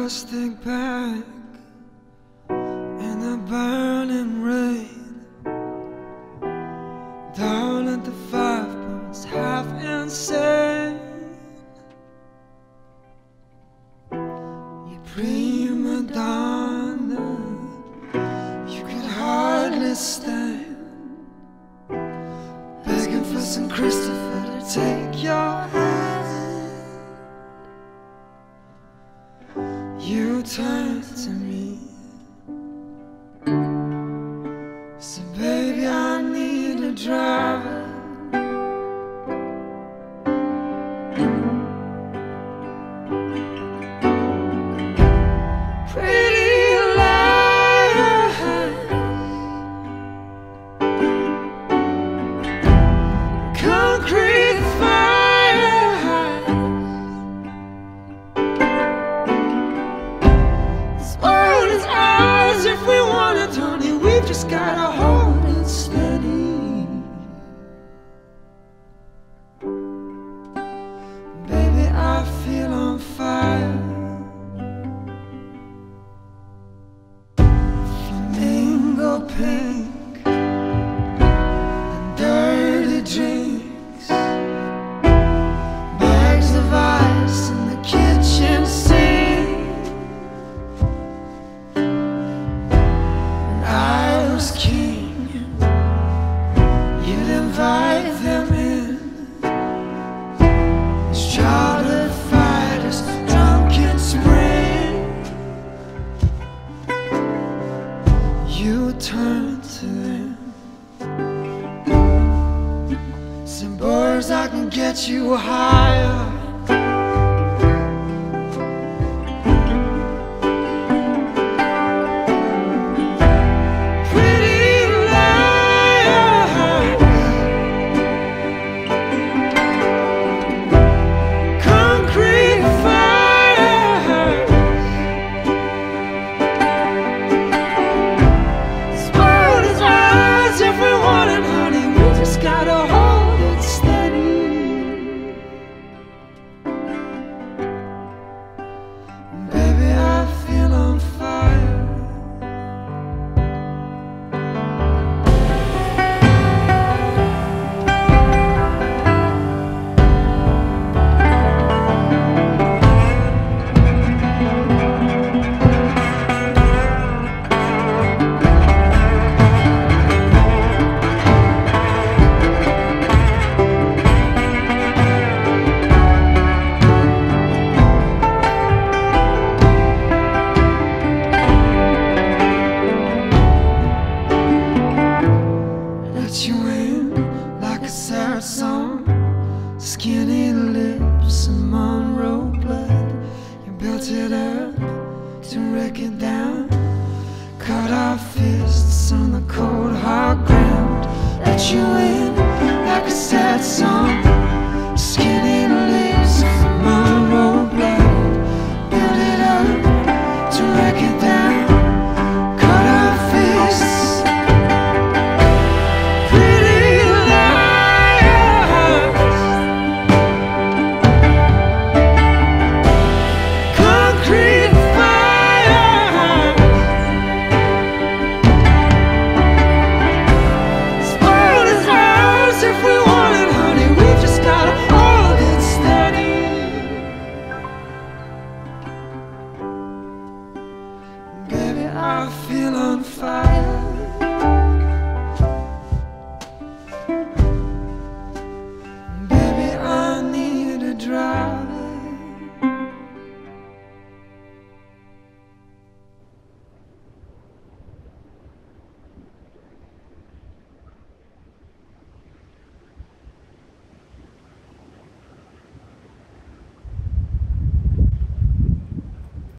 plastic bag in the burning rain. Down at the five points, half insane. You prima donna, you could hardly stand. Begging for some Christopher to take your hand. Turn to me. So, baby, I need a driver. Just gotta hold it steady. Baby, I feel on fire. Flamingo pink invite them in. As childhood fighters, drunk in spring. You turn to them. Some boys, I can get you higher. You